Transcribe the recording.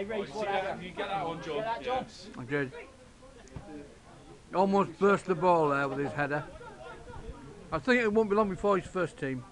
Hey, Oh, you, whatever. you get that one, John? I did. Almost burst the ball there with his header. I think it won't be long before his first team.